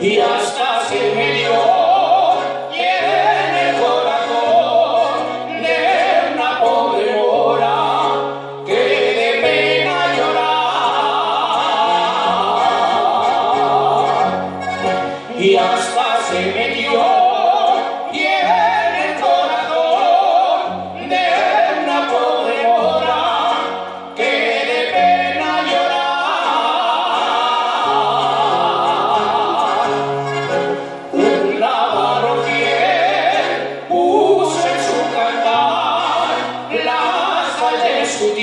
y hasta se me dio y en el corazón de una pobre mora que de pena llorar. Y hasta se me dio su